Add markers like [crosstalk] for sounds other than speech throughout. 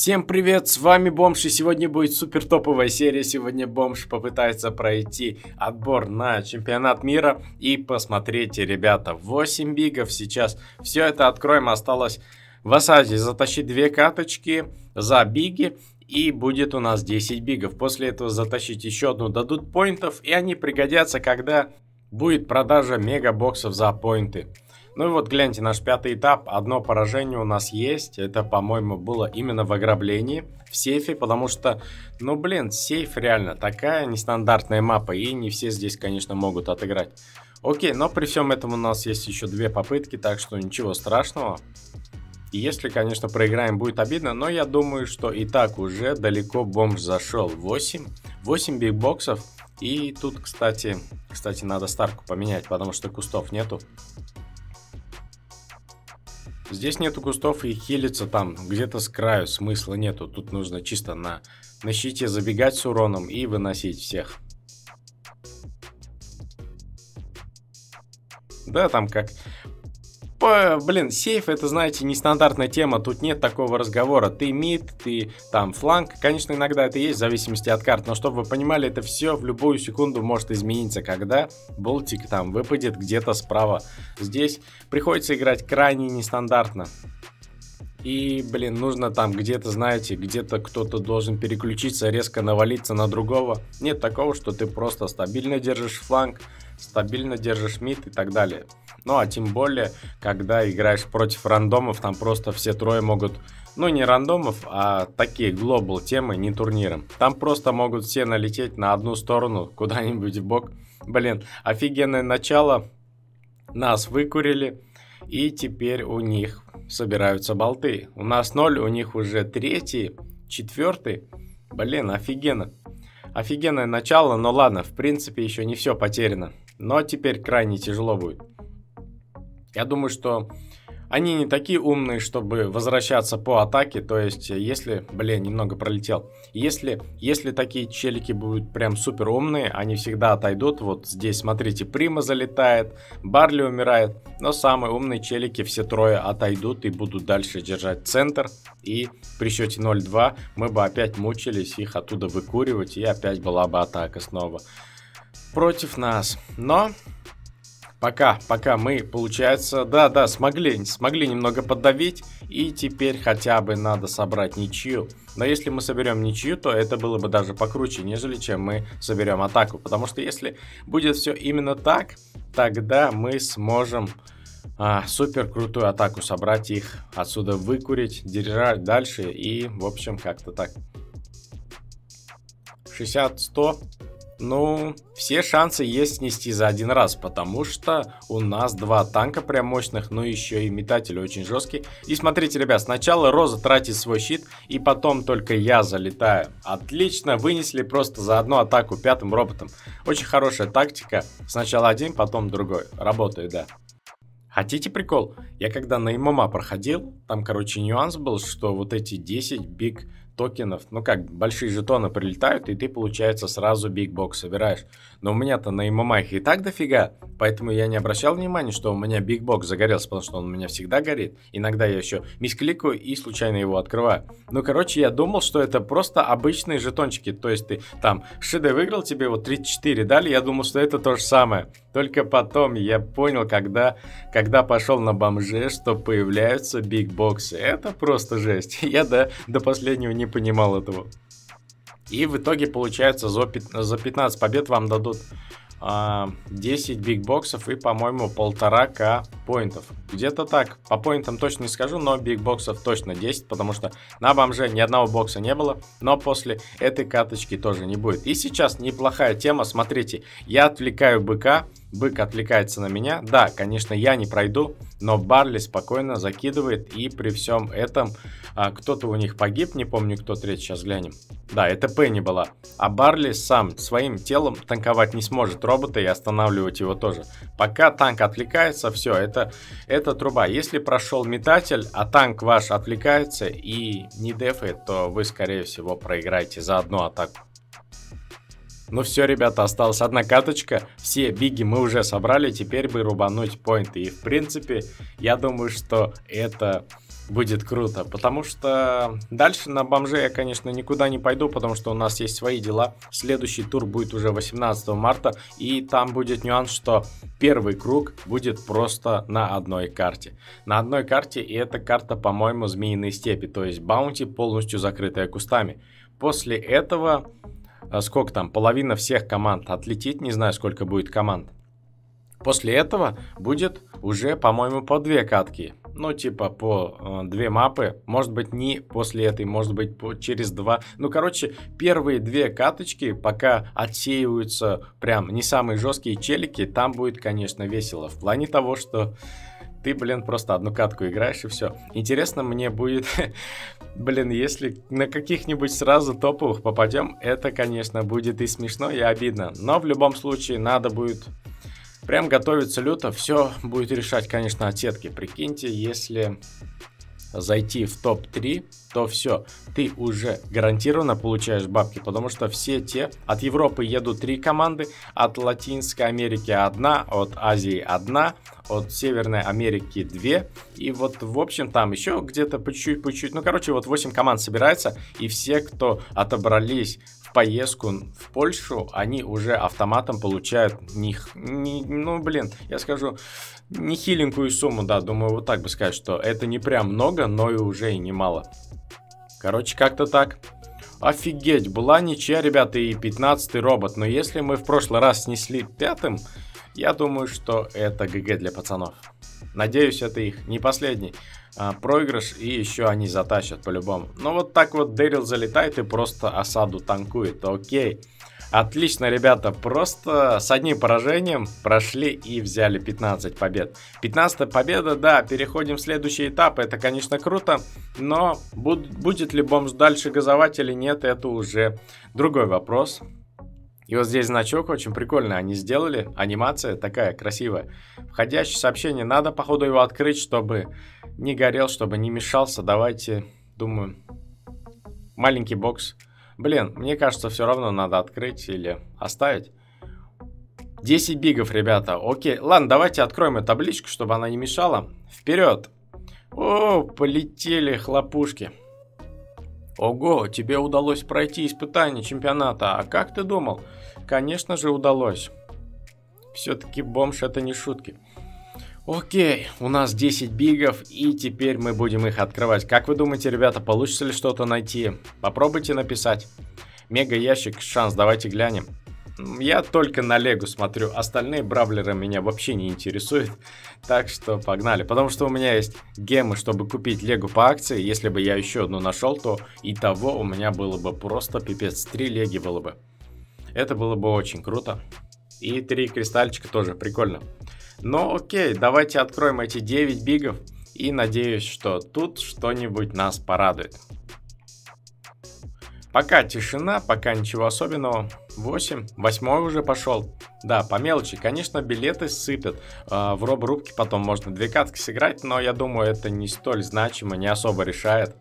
Всем привет, с вами Бомж, и сегодня будет супер топовая серия. Сегодня Бомж попытается пройти отбор на чемпионат мира. И посмотрите, ребята, 8 бигов сейчас. Все это откроем, осталось в осаде затащить две каточки за биги. И будет у нас 10 бигов. После этого затащить еще одну дадут поинтов. И они пригодятся, когда будет продажа мегабоксов за поинты. Ну и вот гляньте, наш пятый этап. Одно поражение у нас есть. Это, по-моему, было именно в ограблении в сейфе, потому что, ну блин, сейф реально такая нестандартная мапа, и не все здесь, конечно, могут отыграть. Окей, но при всем этом у нас есть еще две попытки, так что ничего страшного. Если, конечно, проиграем, будет обидно, но я думаю, что и так уже далеко бомж зашел. 8, 8 бигбоксов. И тут, кстати, кстати, надо старку поменять, потому что кустов нету. Здесь нету кустов и хилиться там где-то с краю смысла нету. Тут нужно чисто на, на щите забегать с уроном и выносить всех. Да, там как по, блин, сейф это, знаете, нестандартная тема, тут нет такого разговора. Ты мид, ты там фланг, конечно, иногда это есть в зависимости от карт, но чтобы вы понимали, это все в любую секунду может измениться, когда болтик там выпадет где-то справа. Здесь приходится играть крайне нестандартно. И, блин, нужно там где-то, знаете, где-то кто-то должен переключиться, резко навалиться на другого. Нет такого, что ты просто стабильно держишь фланг, стабильно держишь мид и так далее. Ну, а тем более, когда играешь против рандомов, там просто все трое могут, ну, не рандомов, а такие глобал темы, не турниром. Там просто могут все налететь на одну сторону, [laughs] куда-нибудь в бок. Блин, офигенное начало. Нас выкурили, и теперь у них собираются болты. У нас ноль, у них уже третий, четвертый. Блин, офигенно. Офигенное начало, но ладно, в принципе еще не все потеряно. Но теперь крайне тяжело будет. Я думаю, что они не такие умные, чтобы возвращаться по атаке. То есть, если... Блин, немного пролетел. Если, если такие челики будут прям супер умные, они всегда отойдут. Вот здесь, смотрите, Прима залетает, Барли умирает. Но самые умные челики все трое отойдут и будут дальше держать центр. И при счете 0-2 мы бы опять мучились их оттуда выкуривать. И опять была бы атака снова против нас. Но Пока, пока мы, получается, да-да, смогли, смогли немного поддавить, и теперь хотя бы надо собрать ничью. Но если мы соберем ничью, то это было бы даже покруче, нежели чем мы соберем атаку. Потому что если будет все именно так, тогда мы сможем а, супер крутую атаку собрать их, отсюда выкурить, держать дальше и, в общем, как-то так. 60-100 ну, все шансы есть снести за один раз, потому что у нас два танка прям мощных, но еще и метатель очень жесткий. И смотрите, ребят, сначала Роза тратит свой щит, и потом только я залетаю. Отлично, вынесли просто за одну атаку пятым роботом. Очень хорошая тактика. Сначала один, потом другой. Работает, да. Хотите прикол? Я когда на ММА проходил, там, короче, нюанс был, что вот эти 10 биг токенов, ну как, большие жетоны прилетают, и ты, получается, сразу Big Box собираешь. Но у меня-то на ММА их и так дофига, поэтому я не обращал внимания, что у меня Big Box загорелся, потому что он у меня всегда горит. Иногда я еще мискликаю и случайно его открываю. Ну, короче, я думал, что это просто обычные жетончики, то есть ты там ШД выиграл, тебе вот 34 дали, я думал, что это то же самое. Только потом я понял, когда, когда пошел на бомже, что появляются Box. Это просто жесть. [laughs] Я до, до последнего не понимал этого. И в итоге, получается, за 15 побед вам дадут 10 а, бигбоксов и, по-моему, полтора к поинтов. Где-то так. По поинтам точно не скажу, но бигбоксов точно 10, потому что на бомже ни одного бокса не было, но после этой каточки тоже не будет. И сейчас неплохая тема, смотрите, я отвлекаю быка, Бык отвлекается на меня. Да, конечно, я не пройду, но Барли спокойно закидывает. И при всем этом а, кто-то у них погиб, не помню, кто третий, сейчас глянем. Да, это Пенни была. А Барли сам своим телом танковать не сможет робота и останавливать его тоже. Пока танк отвлекается, все, это, это труба. Если прошел метатель, а танк ваш отвлекается и не дефает, то вы, скорее всего, проиграете за одну атаку. Ну все, ребята, осталась одна каточка. Все биги мы уже собрали, теперь бы рубануть поинты. И в принципе, я думаю, что это будет круто, потому что дальше на бомже я, конечно, никуда не пойду, потому что у нас есть свои дела. Следующий тур будет уже 18 марта, и там будет нюанс, что первый круг будет просто на одной карте. На одной карте, и эта карта, по-моему, Змеиной степи, то есть баунти полностью закрытая кустами. После этого, сколько там, половина всех команд отлетит, не знаю, сколько будет команд. После этого будет уже, по-моему, по две катки ну, типа по э, две мапы, может быть не после этой, может быть по, через два. Ну, короче, первые две каточки, пока отсеиваются прям не самые жесткие челики, там будет, конечно, весело. В плане того, что ты, блин, просто одну катку играешь и все. Интересно мне будет, [laughs] блин, если на каких-нибудь сразу топовых попадем, это, конечно, будет и смешно, и обидно. Но в любом случае надо будет Прям готовится люто, все будет решать, конечно, отсетки. Прикиньте, если зайти в топ-3, то все, ты уже гарантированно получаешь бабки, потому что все те, от Европы едут три команды, от Латинской Америки одна, от Азии одна, от Северной Америки две, и вот в общем там еще где-то по чуть-чуть, по чуть-чуть, ну короче вот 8 команд собирается, и все, кто отобрались поездку в Польшу, они уже автоматом получают них, не, ну блин, я скажу, не хиленькую сумму, да, думаю вот так бы сказать, что это не прям много, но и уже и немало. Короче, как-то так. Офигеть, была ничья, ребята, и 15 робот, но если мы в прошлый раз снесли пятым, я думаю, что это ГГ для пацанов. Надеюсь, это их не последний а, проигрыш, и еще они затащат по-любому. Но вот так вот Дэрил залетает и просто осаду танкует. Окей. Отлично, ребята, просто с одним поражением прошли и взяли 15 побед. 15 победа, да, переходим в следующий этап, это, конечно, круто, но буд будет ли бомж дальше газовать или нет, это уже другой вопрос. И вот здесь значок очень прикольно они сделали, анимация такая красивая. Входящее сообщение, надо походу его открыть, чтобы не горел, чтобы не мешался. Давайте, думаю, маленький бокс Блин, мне кажется, все равно надо открыть или оставить. 10 бигов, ребята. Окей, ладно, давайте откроем эту табличку, чтобы она не мешала. Вперед. О, полетели хлопушки. Ого, тебе удалось пройти испытание чемпионата. А как ты думал? Конечно же удалось. Все-таки бомж это не шутки. Окей, у нас 10 бигов, и теперь мы будем их открывать. Как вы думаете, ребята, получится ли что-то найти? Попробуйте написать. Мега ящик, шанс, давайте глянем. Я только на Лего смотрю, остальные бравлеры меня вообще не интересуют. Так что погнали. Потому что у меня есть гемы, чтобы купить Лего по акции. Если бы я еще одну нашел, то и того у меня было бы просто пипец. Три Леги было бы. Это было бы очень круто. И три кристальчика тоже прикольно. Но окей, давайте откроем эти 9 бигов и надеюсь, что тут что-нибудь нас порадует. Пока тишина, пока ничего особенного. 8, 8 уже пошел. Да, по мелочи. Конечно, билеты сыпят. Э, в робрубке потом можно две катки сыграть, но я думаю, это не столь значимо, не особо решает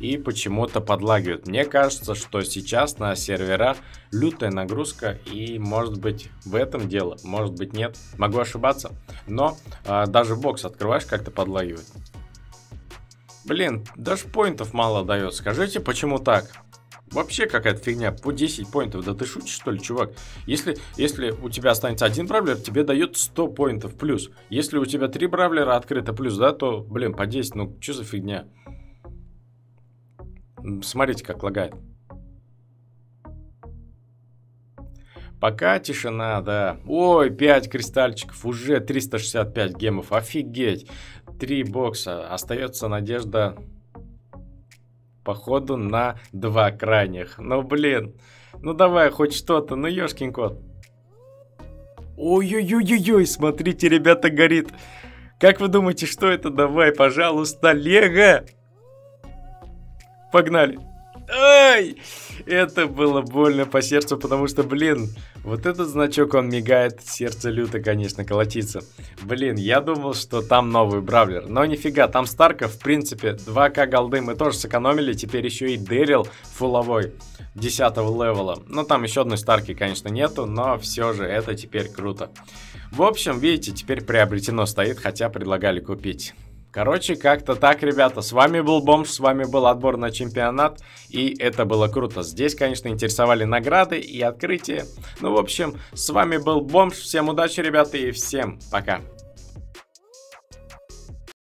и почему-то подлагивают. Мне кажется, что сейчас на серверах лютая нагрузка и может быть в этом дело, может быть нет, могу ошибаться, но э, даже бокс открываешь как-то подлагивает. Блин, даже поинтов мало дает, скажите почему так? Вообще какая-то фигня, по 10 поинтов, да ты шутишь что ли, чувак? Если, если у тебя останется один бравлер, тебе дает 100 поинтов плюс. Если у тебя 3 бравлера открыто плюс, да, то, блин, по 10, ну что за фигня? Смотрите, как лагает. Пока тишина, да. Ой, 5 кристальчиков, уже 365 гемов, офигеть. 3 бокса, остается надежда, походу, на два крайних. Ну, блин, ну давай хоть что-то, ну ёшкин кот. Ой-ой-ой-ой, смотрите, ребята, горит. Как вы думаете, что это? Давай, пожалуйста, Лего! Погнали. Ай! Это было больно по сердцу, потому что, блин, вот этот значок, он мигает, сердце люто, конечно, колотится. Блин, я думал, что там новый Бравлер, но нифига, там Старка, в принципе, 2к голды мы тоже сэкономили, теперь еще и Дэрил фуловой 10 левела. Ну, там еще одной Старки, конечно, нету, но все же это теперь круто. В общем, видите, теперь приобретено стоит, хотя предлагали купить. Короче, как-то так, ребята. С вами был Бомж, с вами был отбор на чемпионат. И это было круто. Здесь, конечно, интересовали награды и открытия. Ну, в общем, с вами был Бомж. Всем удачи, ребята, и всем пока.